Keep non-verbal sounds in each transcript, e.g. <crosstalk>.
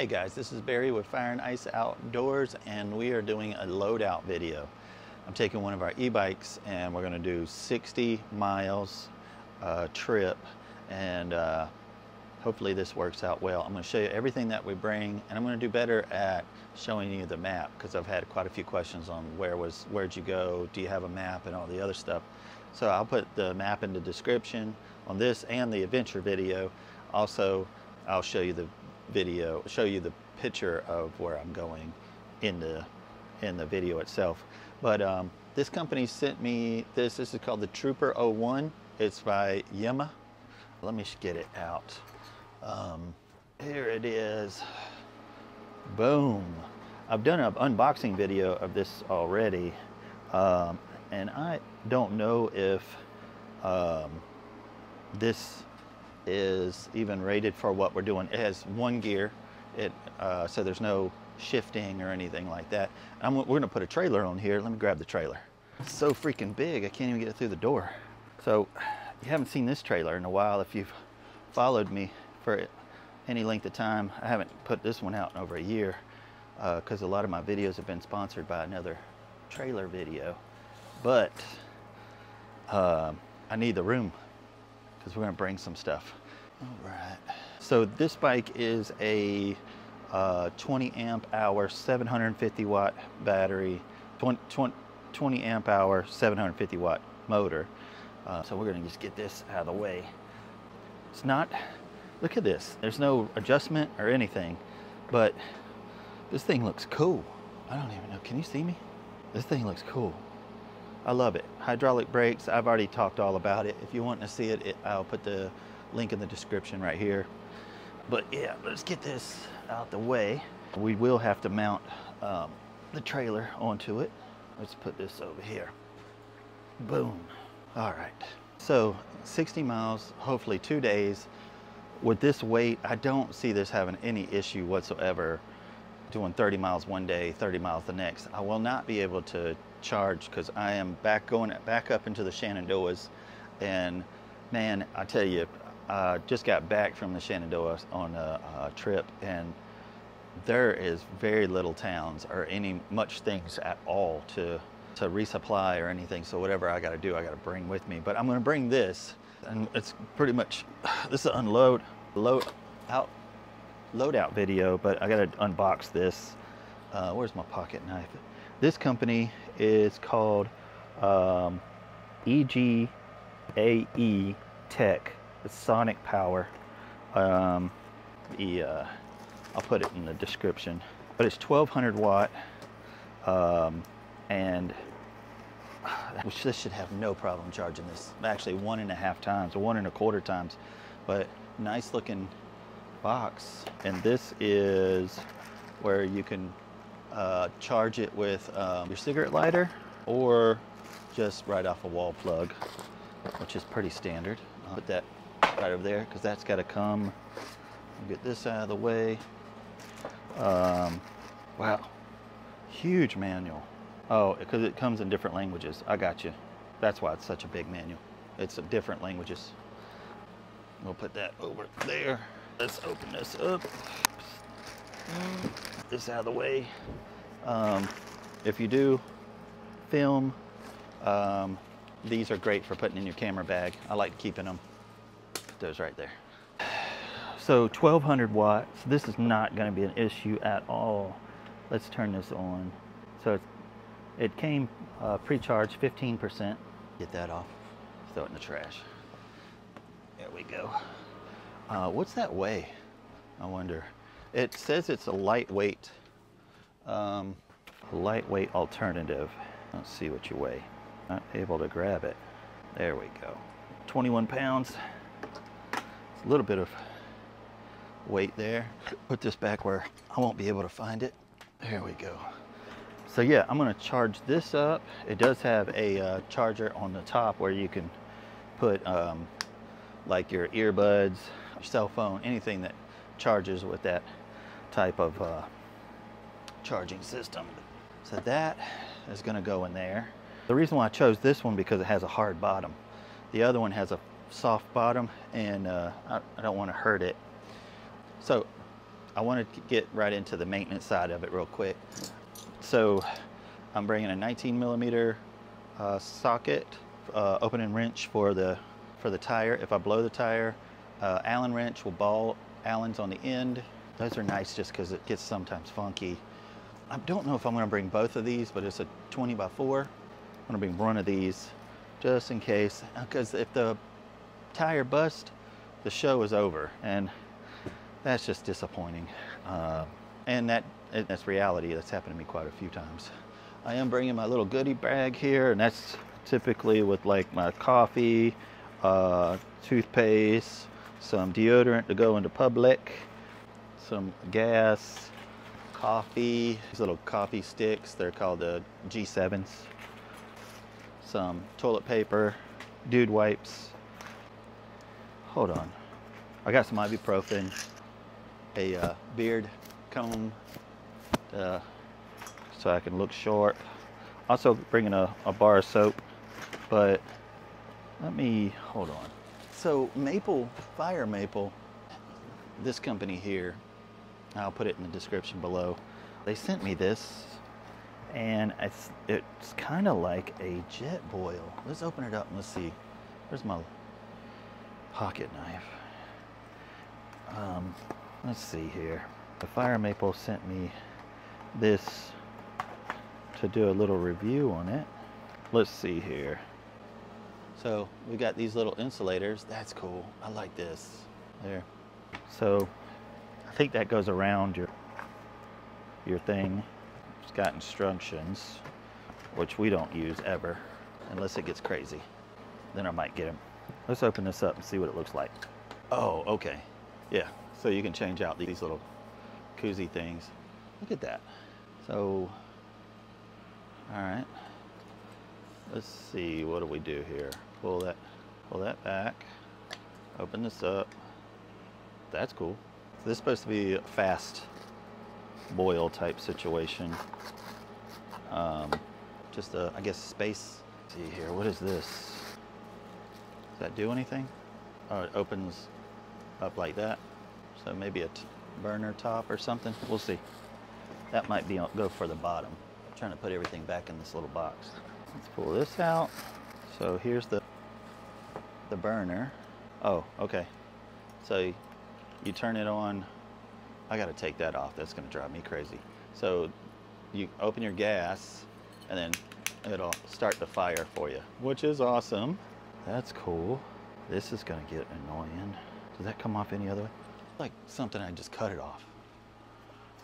Hey guys, this is Barry with Fire and Ice Outdoors and we are doing a loadout video. I'm taking one of our e-bikes and we're gonna do 60 miles uh, trip and uh, hopefully this works out well. I'm gonna show you everything that we bring and I'm gonna do better at showing you the map because I've had quite a few questions on where was, where'd you go, do you have a map and all the other stuff. So I'll put the map in the description on this and the adventure video. Also, I'll show you the video, show you the picture of where I'm going in the in the video itself. But um, this company sent me this. This is called the Trooper 01. It's by Yadea. Let me get it out. Um, here it is. Boom. I've done an unboxing video of this already. Um, and I don't know if um, this is even rated for what we're doing. It has one gear, it uh, so there's no shifting or anything like that. I'm, we're gonna put a trailer on here. Let me grab the trailer. It's so freaking big, I can't even get it through the door. So you haven't seen this trailer in a while. If you've followed me for any length of time, I haven't put this one out in over a year because uh, a lot of my videos have been sponsored by another trailer video. But uh, I need the room because we're gonna bring some stuff. All right. So this bike is a uh, 20 amp hour, 750 watt battery, 20, 20, 20 amp hour, 750 watt motor. Uh, so we're gonna just get this out of the way. It's not, look at this. There's no adjustment or anything, but this thing looks cool. I don't even know, can you see me? This thing looks cool. I love it. Hydraulic brakes, I've already talked all about it. If you want to see it, it, I'll put the link in the description right here. But yeah, let's get this out the way. We will have to mount um, the trailer onto it. Let's put this over here. Boom. All right. So 60 miles, hopefully two days. With this weight, I don't see this having any issue whatsoever doing 30 miles one day, 30 miles the next. I will not be able to charge because I am back going back up into the Shenandoahs and man, I tell you, I just got back from the Shenandoah on a, a trip and there is very little towns or any much things at all to to resupply or anything. So whatever I got to do, I got to bring with me. But I'm going to bring this, and it's pretty much <sighs> this is unload, load out, loadout video. But I got to unbox this. Uh, where's my pocket knife? This company is called um, EGAE Tech. It's Sonic Power. Um, the, uh, I'll put it in the description. But it's 1200 watt um, and <sighs> which this should have no problem charging this. Actually one and a half times, or one and a quarter times. But nice looking box. And this is where you can uh, charge it with um, your cigarette lighter or just right off a wall plug, which is pretty standard. I'll put that right over there because that's got to come. Get this out of the way. Um, wow, huge manual. Oh, because it comes in different languages. I got you. That's why it's such a big manual. It's different languages. We'll put that over there. Let's open this up this out of the way. Um, if you do film, um, these are great for putting in your camera bag. I like keeping them. Those right there. So 1200 watts. This is not going to be an issue at all. Let's turn this on. So it came uh, pre-charged 15%. Get that off. Throw it in the trash. There we go. Uh, what's that weigh? I wonder. It says it's a lightweight, um, lightweight alternative. Let's see what you weigh. Not able to grab it. There we go. 21 pounds. It's a little bit of weight there. Put this back where I won't be able to find it. There we go. So yeah, I'm gonna charge this up. It does have a uh, charger on the top where you can put um, like your earbuds, your cell phone, anything that charges with that type of uh, charging system. So that is gonna go in there. The reason why I chose this one because it has a hard bottom. The other one has a soft bottom and uh, I, I don't wanna hurt it. So I want to get right into the maintenance side of it real quick. So I'm bringing a 19 millimeter uh, socket, uh, opening wrench for the for the tire. If I blow the tire, uh, Allen wrench will ball Allens on the end. Those are nice just because it gets sometimes funky. I don't know if I'm to bring both of these, but it's a 20 by 4. I'm to bring one of these just in case, because if the tire bust, the show is over, and that's just disappointing. Uh, and that that's reality. That's happened to me quite a few times. I am bringing my little goodie bag here, and that's typically with like my coffee, uh, toothpaste, some deodorant to go into public, some gas, coffee, these little coffee sticks, they're called the G7s, some toilet paper, dude wipes. Hold on. I got some ibuprofen, a uh, beard comb uh, so I can look sharp. Also bringing a, a bar of soap, but let me, hold on. So Maple, Fire Maple, this company here, I'll put it in the description below. They sent me this and it's, it's kind of like a Jetboil. Let's open it up and let's see. Where's my pocket knife? Um, let's see here. The Fire Maple sent me this to do a little review on it. Let's see here. So we got these little insulators. That's cool. I like this. There. So I think that goes around your your thing. It's got instructions, which we don't use ever, unless it gets crazy. Then I might get them. Let's open this up and see what it looks like. Oh, okay. Yeah. So you can change out these little koozie things. Look at that. So, all right. Let's see, what do we do here? Pull that, pull that back, open this up. That's cool. This is supposed to be a fast boil type situation. Um, just a, I guess, space. Let's see here, what is this? Does that do anything? Oh, it opens up like that. So maybe a burner top or something. We'll see. That might be go for the bottom. I'm trying to put everything back in this little box. Let's pull this out. So here's the the burner. Oh, okay. So you, turn it on. I got to take that off. That's to drive me crazy. So you open your gas and then it'll start the fire for you, which is awesome. That's cool. This is to get annoying. Does that come off any other way? Like something I just cut it off.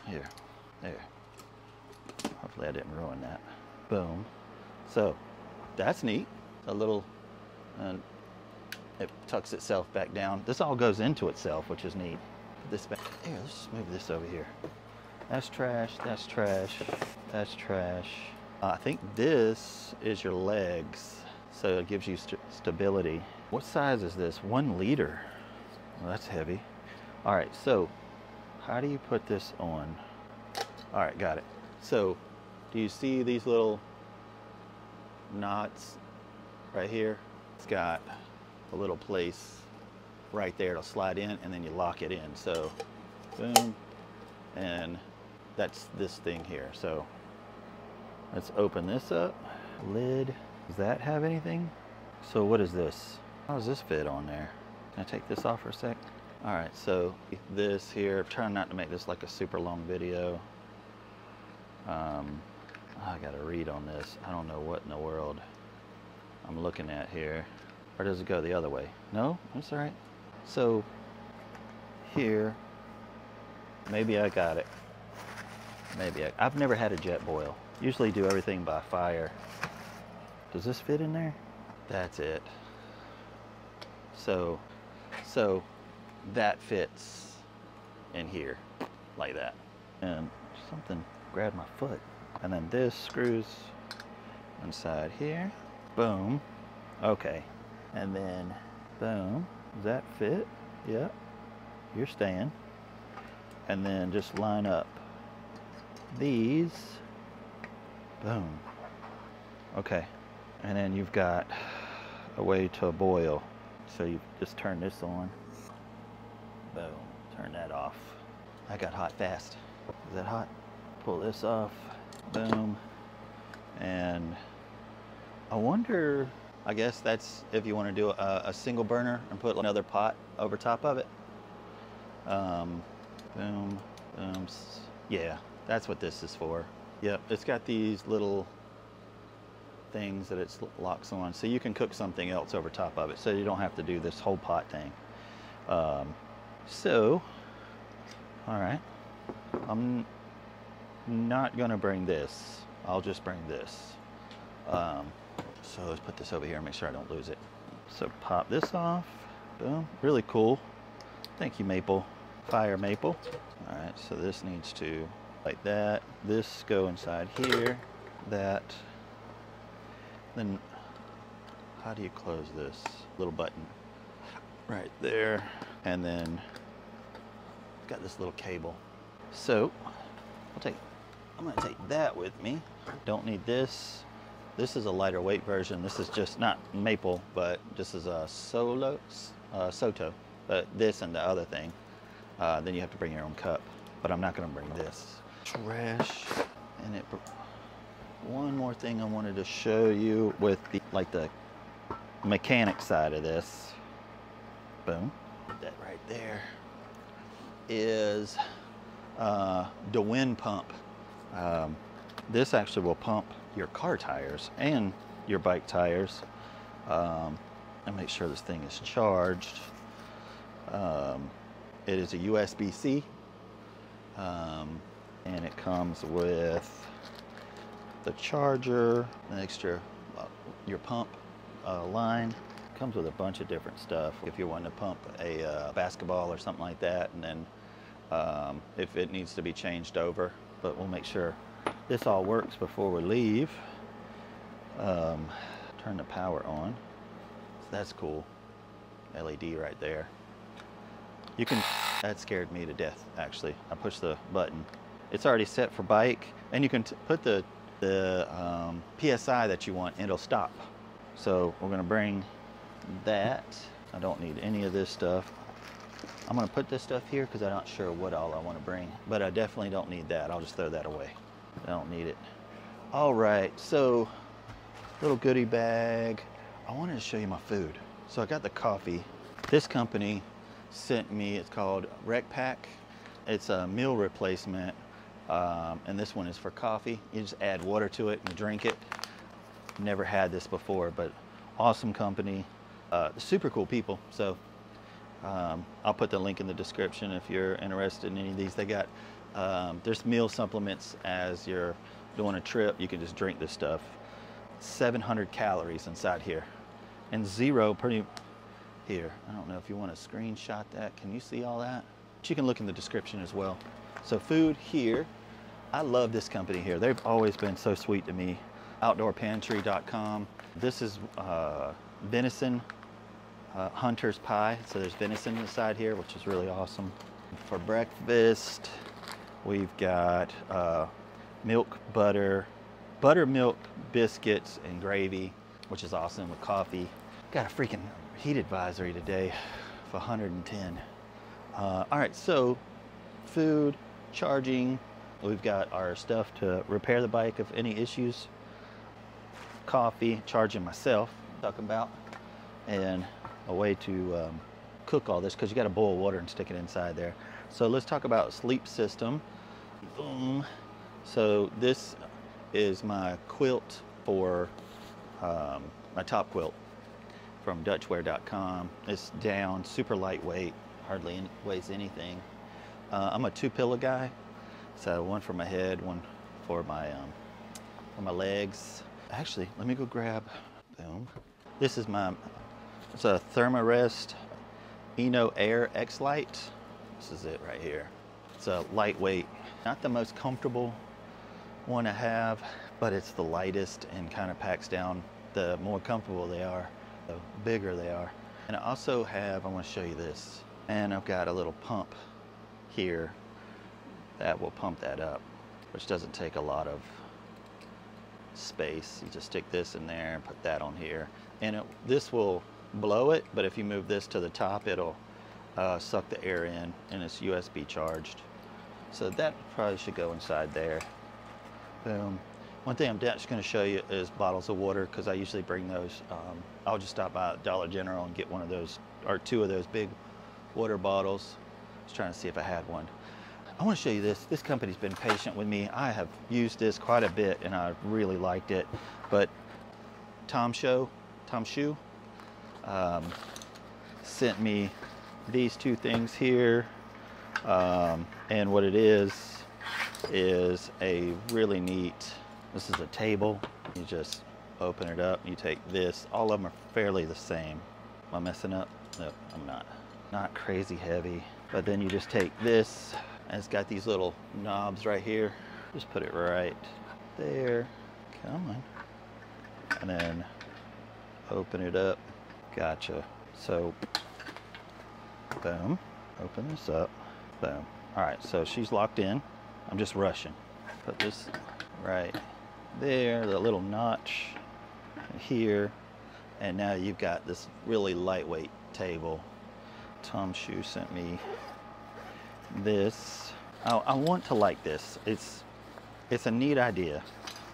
Here. There. Hopefully I didn't ruin that. Boom. So that's neat. A little, uh, it tucks itself back down. This all goes into itself, which is neat. This back. Here, let's move this over here. That's trash, that's trash, that's trash. Uh, I think this is your legs, so it gives you st stability. What size is this? One liter. Well, that's heavy. All right, so how do you put this on? All right, got it. So do you see these little knots right here? It's got a little place right there to slide in and then you lock it in. So boom, and that's this thing here. So let's open this up. Lid, does that have anything? So what is this? How does this fit on there? Can I take this off for a sec? All right, so this here, I'm trying not to make this like a super long video. Um, I got to read on this. I don't know what in the world I'm looking at here. Or does it go the other way? No, that's all right. So here, maybe I got it. Maybe I, I've never had a Jetboil. Usually do everything by fire. Does this fit in there? That's it. So, so that fits in here like that. And something grabbed my foot. And then this screws inside here. Boom. Okay. And then boom. Does that fit? Yep. You're staying. And then just line up these. Boom. Okay. And then you've got a way to boil. So you just turn this on. Boom. Turn that off. I got hot fast. Is that hot? Pull this off. Boom. And I wonder, I guess that's if you want to do a, a single burner and put another pot over top of it. Um, boom, boom. Yeah, that's what this is for. Yep, it's got these little things that it locks on. So you can cook something else over top of it. So you don't have to do this whole pot thing. Um, so, all right. I'm not gonna bring this. I'll just bring this. Um, so let's put this over here and make sure I don't lose it. So pop this off. Boom. Really cool. Thank you, Maple. Fire Maple. All right, so this needs to, like that. This go inside here. That. Then, how do you close this? Little button. Right there. And then, got this little cable. So, I'll take, I'm gonna take that with me. Don't need this. This is a lighter weight version. This is just not maple, but this is a solo, uh, Soto. But this and the other thing, uh, then you have to bring your own cup. But I'm not gonna bring this. Trash, and it, one more thing I wanted to show you with the, like the mechanic side of this. Boom, that right there is uh, the wind pump. Um, this actually will pump your car tires and your bike tires um, and make sure this thing is charged. Um, it is a USB-C um, and it comes with the charger, an extra, uh, your pump uh, line. Comes with a bunch of different stuff. If you're wanting to pump a uh, basketball or something like that, and then um, if it needs to be changed over, but we'll make sure this all works before we leave. Um, turn the power on. So that's cool. LED right there. You can, that scared me to death actually. I pushed the button. It's already set for bike and you can put the, the um, PSI that you want and it'll stop. So we're gonna bring that. I don't need any of this stuff. I'm gonna put this stuff here because I'm not sure what all I wanna bring, but I definitely don't need that. I'll just throw that away. I don't need it. All right, so little goodie bag. I wanted to show you my food. So I got the coffee. This company sent me, it's called Rec Pack. It's a meal replacement. Um, and this one is for coffee. You just add water to it and drink it. Never had this before, but awesome company. Uh, super cool people. So um, I'll put the link in the description if you're interested in any of these. They got, um, there's meal supplements as you're doing a trip. You can just drink this stuff. 700 calories inside here and zero pretty here. I don't know if you want to screenshot that. Can you see all that? But you can look in the description as well. So food here. I love this company here. They've always been so sweet to me. Outdoorpantry.com. This is uh, venison uh, hunter's pie. So there's venison inside here, which is really awesome. For breakfast, we've got uh, milk, butter, buttermilk biscuits and gravy, which is awesome with coffee. Got a freaking heat advisory today for 110. Uh, all right, so food, charging. We've got our stuff to repair the bike if any issues. Coffee, charging myself, talking about, and a way to um, cook all this because you got to boil water and stick it inside there. So let's talk about sleep system. Boom. So this is my quilt for um, my top quilt from Dutchware.com. It's down, super lightweight, hardly any, weighs anything. Uh, I'm a two pillow guy, so one for my head, one for my um, for my legs. Actually, let me go grab. Boom. This is my it's a Thermarest NeoAir XLite. This is it right here. It's a lightweight, not the most comfortable one to have, but it's the lightest and kind of packs down. The more comfortable they are, the bigger they are. And I also have, I want to show you this, and I've got a little pump here that will pump that up, which doesn't take a lot of space. You just stick this in there and put that on here. And it, this will blow it, but if you move this to the top, it'll uh, suck the air in and it's USB charged. So that probably should go inside there. Boom. One thing I'm just going to show you is bottles of water because I usually bring those. Um, I'll just stop by Dollar General and get one of those or two of those big water bottles. I was trying to see if I had one. I want to show you this. This company's been patient with me. I have used this quite a bit and I really liked it. But Tom Show, Tomshoo, um, sent me these two things here. Um, and what it is, is a really neat, this is a table. You just open it up, you take this. All of them are fairly the same. Am I messing up? No, I'm not. Not crazy heavy. But then you just take this, and it's got these little knobs right here. Just put it right there. Come on. And then open it up. Gotcha. So, boom. Open this up. Boom. All right, so she's locked in. I'm just rushing. Put this right there, the little notch here. And now you've got this really lightweight table. Tomshoo sent me this. I, I want to like this. It's, it's a neat idea.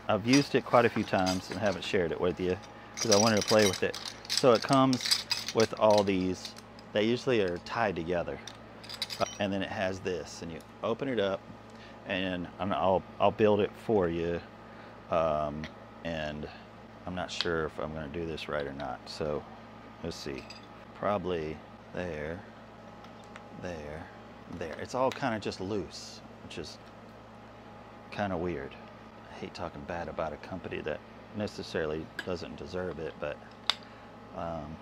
I've used it quite a few times and haven't shared it with you because I wanted to play with it. So it comes with all these. They usually are tied together. And then it has this and you open it up and I'll, I'll build it for you. Um, and I'm not sure if I'm going to do this right or not. So let's see. Probably there, there, there. It's all kind of just loose, which is kind of weird. I hate talking bad about a company that necessarily doesn't deserve it, but um,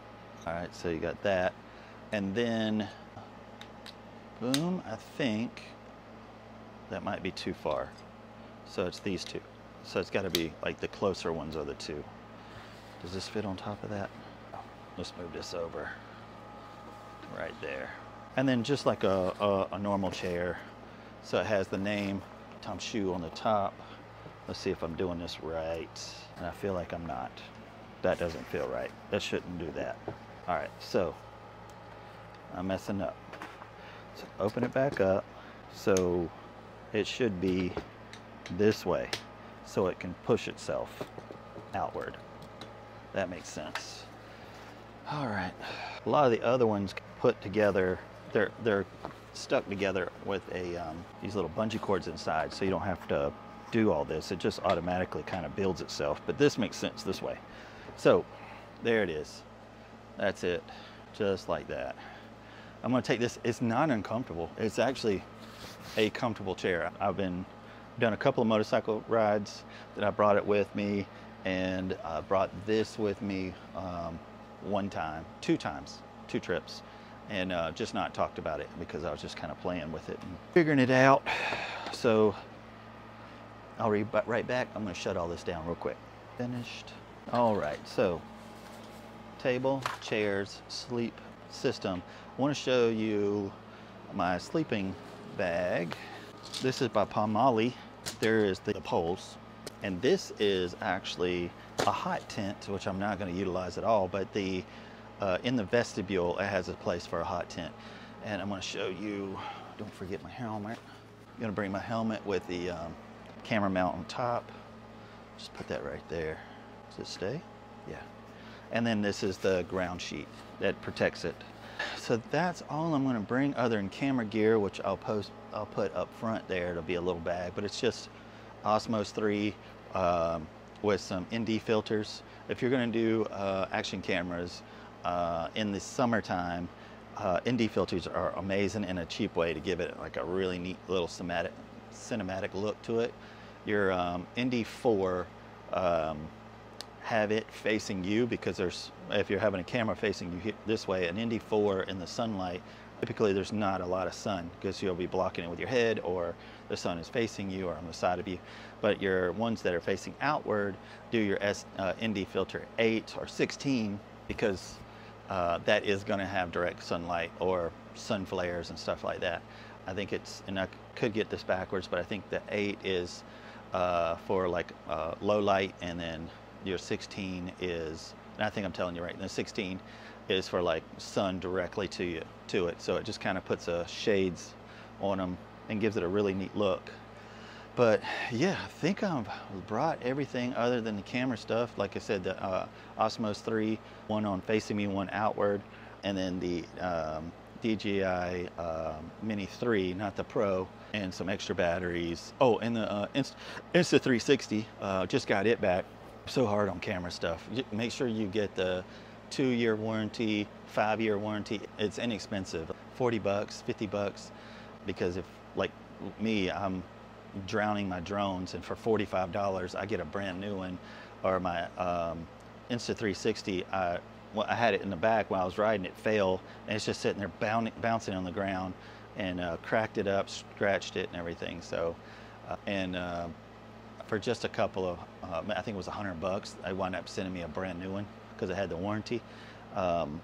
all right, so you got that. And then, boom, I think that might be too far. So it's these two. So it's got to be like the closer ones are the two. Does this fit on top of that? Let's move this over right there. And then just like a, a, a normal chair. So it has the name Tomshoo on the top. Let's see if I'm doing this right. And I feel like I'm not. That doesn't feel right. That shouldn't do that. All right, so I'm messing up. So open it back up. So it should be this way so it can push itself outward. That makes sense. All right. A lot of the other ones put together, they're, they're stuck together with a, um, these little bungee cords inside so you don't have to do all this. It just automatically kind of builds itself. But this makes sense this way. So there it is. That's it. Just like that. I'm to take this. It's not uncomfortable. It's actually a comfortable chair. I've been done a couple of motorcycle rides that I brought it with me and I brought this with me um, one time, two times, two trips and uh, just not talked about it because I was just kind of playing with it and figuring it out. So I'll be right back. I'm going to shut all this down real quick. Finished. All right, so table, chairs, sleep system. I want to show you my sleeping bag. This is by Pomoly. There is the poles, and this is actually a hot tent, which I'm not going to utilize at all, but the uh, in the vestibule, it has a place for a hot tent. And I'm going to show you, don't forget my helmet. I'm going to bring my helmet with the um, camera mount on top. Just put that right there. Does it stay? Yeah. And then this is the ground sheet that protects it. So that's all I'm going to bring other than camera gear, which I'll post, I'll put up front there. It'll be a little bag, but it's just Osmos 3 um, with some ND filters. If you're going to do uh, action cameras uh, in the summertime, uh, ND filters are amazing and a cheap way to give it like a really neat little cinematic, cinematic look to it. Your um, ND4 um, have it facing you because there's if you're having a camera facing you this way an ND4 in the sunlight typically there's not a lot of sun because you'll be blocking it with your head or the sun is facing you or on the side of you. But your ones that are facing outward do your S, uh, ND filter 8 or 16 because uh, that is going to have direct sunlight or sun flares and stuff like that. I think it's and I could get this backwards but I think the 8 is uh, for like uh, low light and then your 16 is, and I think I'm telling you right, the 16 is for like sun directly to you, to it. So it just kind of puts a shades on them and gives it a really neat look. But yeah, I think I've brought everything other than the camera stuff. Like I said, the uh, Osmos 3, one on facing me, one outward, and then the um, DJI um, Mini 3, not the Pro, and some extra batteries. Oh, and the uh, Insta, Insta 360, uh, just got it back. So hard on camera stuff. Make sure you get the two year warranty, five year warranty. It's inexpensive, 40 bucks, 50 bucks, because if like me, I'm drowning my drones and for $45 I get a brand new one or my um, Insta 360 I, well, I had it in the back while I was riding it fell and it's just sitting there bouncing on the ground and uh, cracked it up scratched it and everything so uh, and uh, for just a couple of uh, I think it was a hundred bucks they wound up sending me a brand new one because it had the warranty um,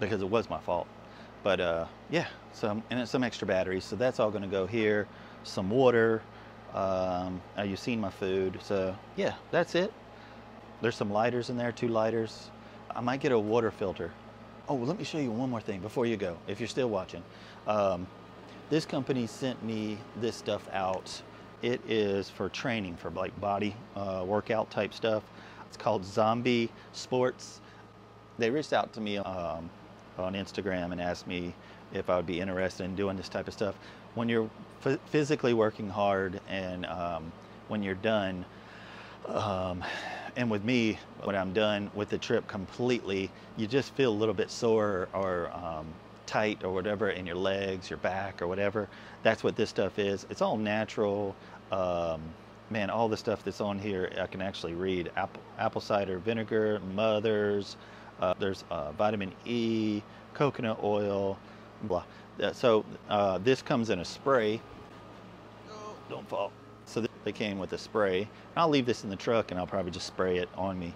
because it was my fault but uh, yeah some and some extra batteries so that's all going to go here some water. Um, you've seen my food. So yeah, that's it. There's some lighters in there, two lighters. I might get a water filter. Oh, let me show you one more thing before you go, if you're still watching. Um, this company sent me this stuff out. It is for training, for like body uh, workout type stuff. It's called Zombie Sports. They reached out to me um, on Instagram and asked me if I would be interested in doing this type of stuff. When you're physically working hard and um, when you're done, um, and with me, when I'm done with the trip completely, you just feel a little bit sore or um, tight or whatever in your legs, your back or whatever. That's what this stuff is. It's all natural. Um, man, all the stuff that's on here, I can actually read. Apple, apple cider vinegar, mothers, uh, there's uh, vitamin E, coconut oil, blah. Uh, so uh, this comes in a spray. Don't fall. So they came with a spray. I'll leave this in the truck and I'll probably just spray it on me.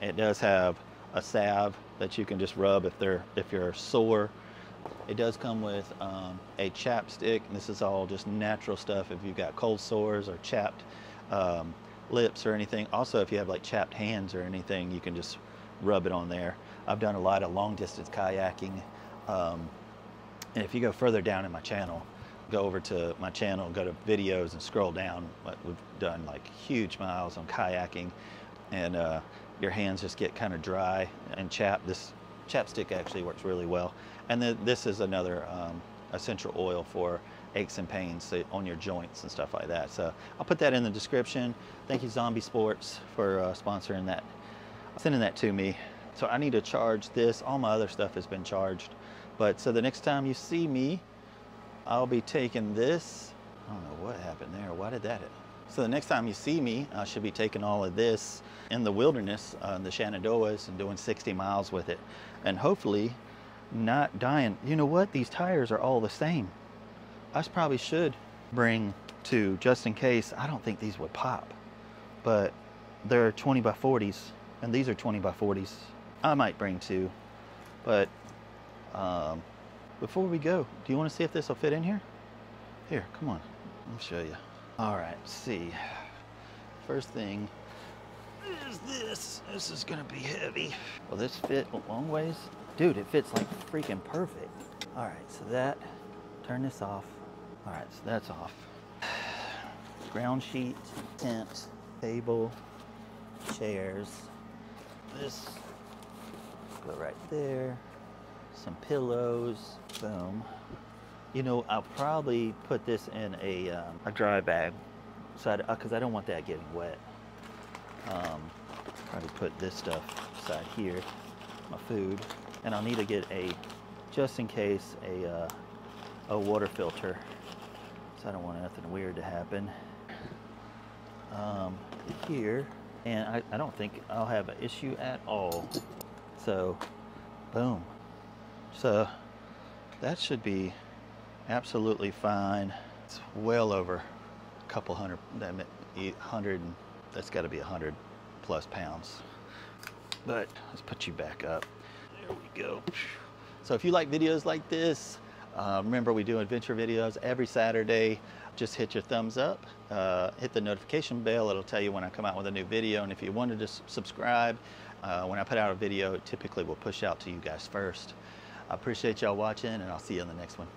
It does have a salve that you can just rub if they're if you're sore. It does come with um, a chapstick. And this is all just natural stuff if you've got cold sores or chapped um, lips or anything. Also, if you have like chapped hands or anything, you can just rub it on there. I've done a lot of long distance kayaking. Um, and if you go further down in my channel, go over to my channel, go to videos and scroll down. We've done like huge miles on kayaking and uh, your hands just get kind of dry and chap. This chapstick actually works really well. And then this is another um, essential oil for aches and pains on your joints and stuff like that. So I'll put that in the description. Thank you Zombie Sports for uh, sponsoring that, sending that to me. So I need to charge this. All my other stuff has been charged. But so the next time you see me, I'll be taking this. I don't know what happened there. Why did that happen? So the next time you see me, I should be taking all of this in the wilderness, uh, the Shenandoahs, and doing 60 miles with it. And hopefully not dying. You know what? These tires are all the same. I probably should bring two just in case. I don't think these would pop, but they're 20 by 40s, and these are 20 by 40s. I might bring two, but um, before we go, do you want to see if this will fit in here? Here, come on. Let me show you. All right, see. First thing is this. This is gonna be heavy. Will this fit a long ways? Dude, it fits like freaking perfect. All right, so that, turn this off. All right, so that's off. Ground sheet, tent, table, chairs. This go right there some pillows, boom. You know, I'll probably put this in a, um, a dry bag, so because I, I, don't want that getting wet. Um, probably put this stuff aside here, my food, and I'll need to get a, just in case, a, uh, a water filter, so I don't want nothing weird to happen. Um, here, and I, I don't think I'll have an issue at all. So, boom. So that should be absolutely fine. It's well over a couple hundred, that's gotta be a hundred plus pounds. But let's put you back up. There we go. So if you like videos like this, uh, remember we do adventure videos every Saturday. Just hit your thumbs up, uh, hit the notification bell. It'll tell you when I come out with a new video. And if you wanted to subscribe, uh, when I put out a video, typically will push out to you guys first. I appreciate y'all watching and I'll see you in the next one.